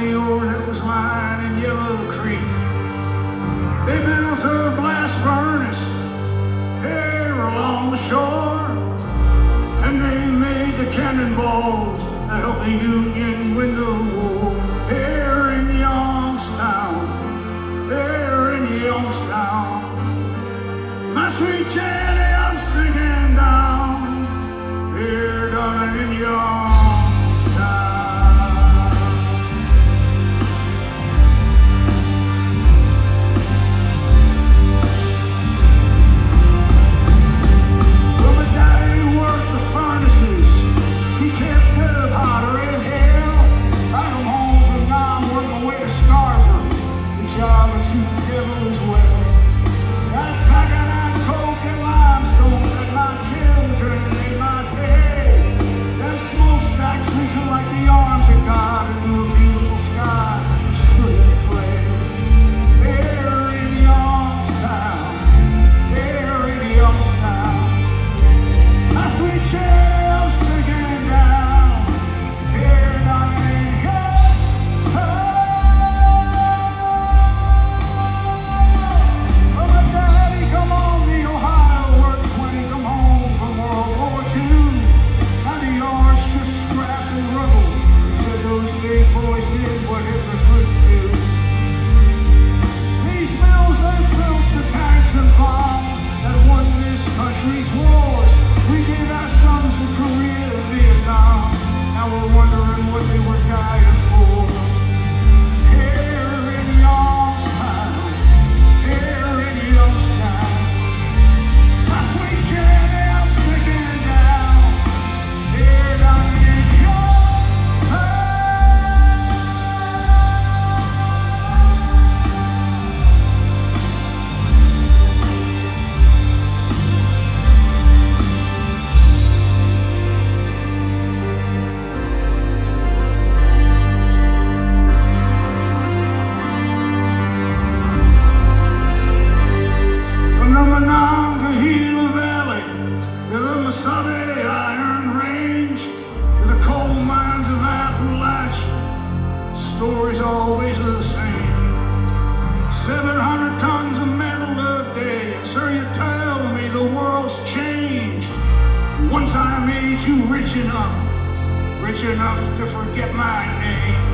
the old Nichols Mine in Yellow Creek. They built a blast furnace here along the shore, and they made the cannonballs that helped the Union win the war. Here in Youngstown, there in Youngstown, my sweet Jenny, I'm singing down here, down in Youngstown. rich enough to forget my name.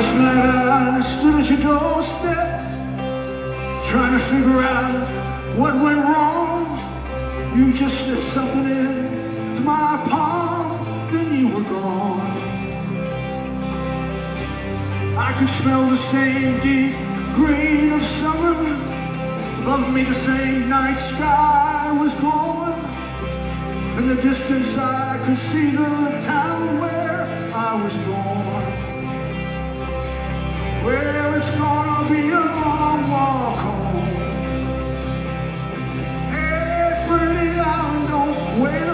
I stood at your doorstep, trying to figure out what went wrong. You just slipped something in to my palm, then you were gone. I could smell the same deep green of summer. Above me the same night sky was glowing. In the distance I could see the town where I was born. Well, it's gonna be a long walk home. Hey, pretty, don't wait.